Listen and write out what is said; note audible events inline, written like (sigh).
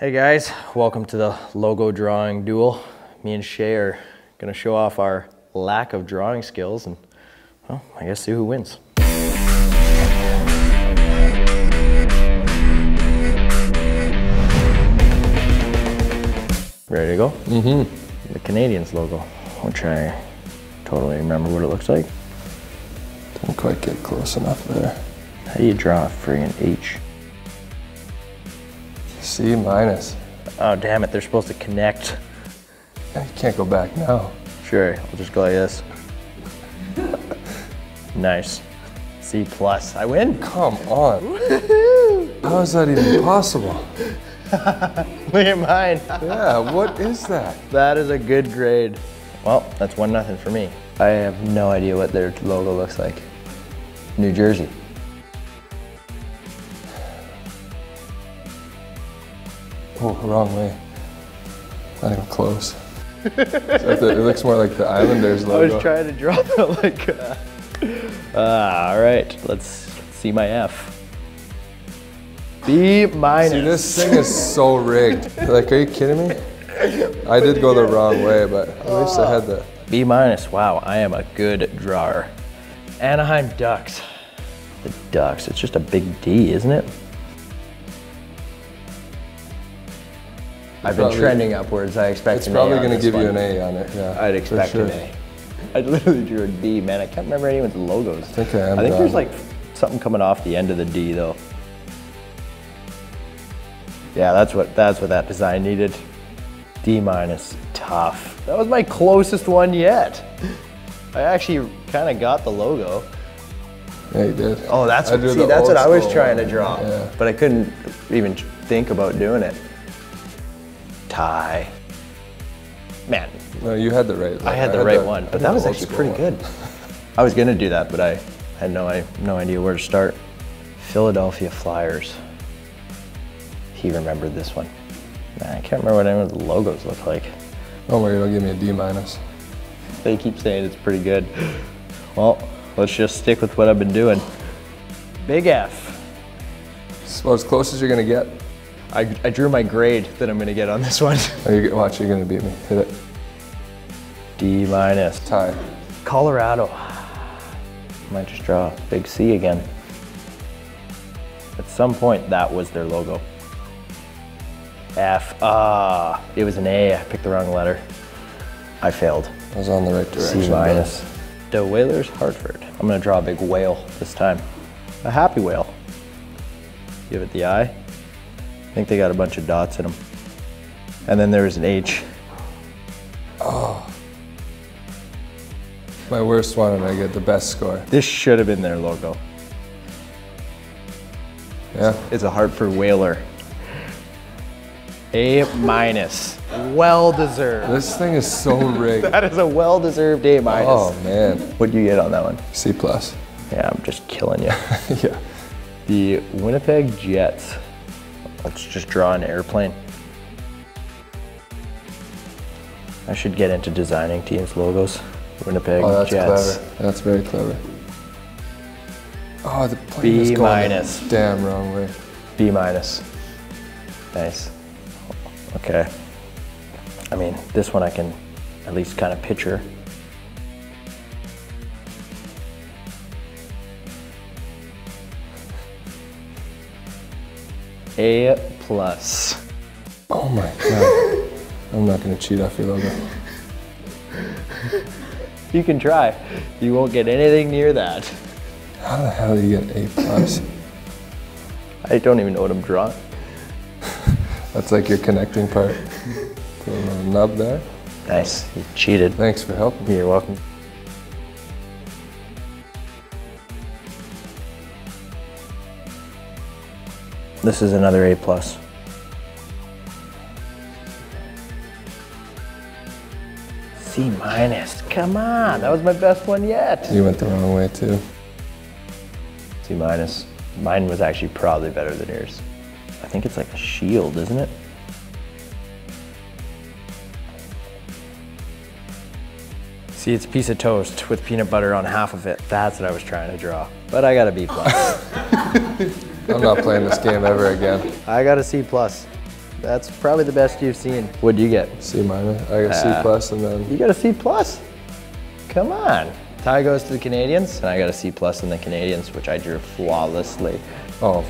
Hey guys, welcome to the logo drawing duel. Me and Shea are gonna show off our lack of drawing skills and, well, I guess see who wins. Ready to go? Mm-hmm. The Canadiens logo, which I totally remember what it looks like. Didn't quite get close enough there. How do you draw a friggin' H? C minus. Oh, damn it, they're supposed to connect. You can't go back now. Sure, I'll just go like this. (laughs) nice. C plus. I win. Come on. How is that even possible? (laughs) Look at mine. Yeah, what is that? that is a good grade. Well, that's one nothing for me. I have no idea what their logo looks like. New Jersey. Oh, wrong way. Not even close. The- it looks more like the Islanders logo. I was trying to draw that (laughs) like. Uh, ah, all right, let's see my F. B minus. See, this thing is so rigged. Like, are you kidding me? I did go the wrong way, but at least I had the. B minus. Wow, I am a good drawer. Anaheim Ducks. The Ducks. It's just a big D, isn't it? I've been trending upwards. I expect It's an probably going to give you an A on it. Yeah. I'd expect sure. an A. (laughs) I literally drew a D, man. I can't remember anyone's logos. I think I I think there's like something coming off the end of the D though. Yeah, that's what that's what that design needed. D minus, tough. That was my closest one yet. I actually kind of got the logo. Yeah, you did. Oh, that's what, see, that's what I was trying to draw, Yeah. but I couldn't even think about doing it. Tie. Man, No, you had the right. I had the right one, but that was actually pretty one. good. I was gonna do that, but I had no, I, no idea where to start. Philadelphia Flyers. He remembered this one. Man, I can't remember what any of the logos look like. Don't worry, it'll give me a D minus. They keep saying it's pretty good. Well, let's just stick with what I've been doing. Big F. It's about as close as you're gonna get. I, I drew my grade that I'm gonna get on this one. (laughs) Are you watch? You're gonna beat me. Hit it. D minus. Tie. Colorado. Might just draw a big C again. At some point, that was their logo. F. Ah, it was an A. I picked the wrong letter. I failed. I was on the right direction. C minus. The Whalers, Hartford. I'm gonna draw a big whale this time. A happy whale. Give it the eye. I think they got a bunch of dots in them. And then there's an H. Oh. My worst one, and I get the best score. This should have been their logo. Yeah. It's a Hartford Whaler. A minus. Well deserved. This thing is so rigged. (laughs) That is a well deserved A minus. oh man. What'd you get on that one? C plus. Yeah, I'm just killing you. (laughs) yeah. the Winnipeg Jets. Let's just draw an airplane. I should get into designing teams' logos. Winnipeg Oh, that's Jets. clever. That's very clever. Oh, the plane B is going minus. the damn wrong way. B minus. Nice. Okay. I mean, this one I can at least kind of picture. A plus. Oh my god. (laughs) I'm not gonna cheat off your logo. You can try. You won't get anything near that. How the hell do you get A plus? I don't even know what I'm drawing. (laughs) That's like your connecting part. (laughs) Put a little nub there. Nice. You cheated. Thanks for helping me. You're welcome. This is another A plus. C minus. Come on, that was my best one yet. You went the wrong way too. C minus. Mine was actually probably better than yours. I think it's like a shield, isn't it? See, it's a piece of toast with peanut butter on half of it. That's what I was trying to draw. But I got a B plus. (laughs) I'm not playing this game ever again. I got a C plus. That's probably the best you've seen. What'd you get? C minus. I got C Ah. plus, and then You got a C plus. Come on. Tie goes to the Canadiens, and I got a C plus in the Canadiens, which I drew flawlessly. oh,